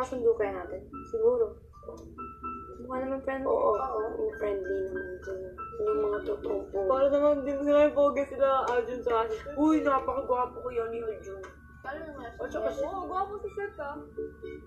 Kasundo kaya natin? Siguro. Mukha naman friend. Oo, oo. Yung friendly naman ito. Yung mga totoong po. Para naman din sila yung pogi sila Arjun sa akin. Uy, napakagwapo ko yun ni Jun. Kala mo nga O, tsaka siya. Oo, gwapo si Seth ah.